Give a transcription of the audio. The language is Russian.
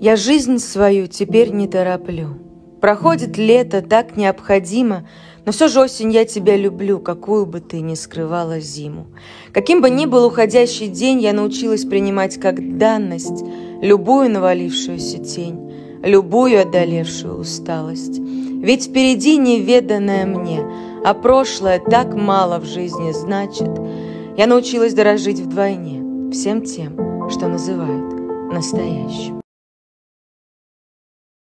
Я жизнь свою теперь не тороплю. Проходит лето, так необходимо, но все же осень я тебя люблю, какую бы ты ни скрывала зиму. Каким бы ни был уходящий день, я научилась принимать как данность любую навалившуюся тень, любую одолевшую усталость. Ведь впереди неведанное мне, а прошлое так мало в жизни значит. Я научилась дорожить вдвойне всем тем, что называют настоящим.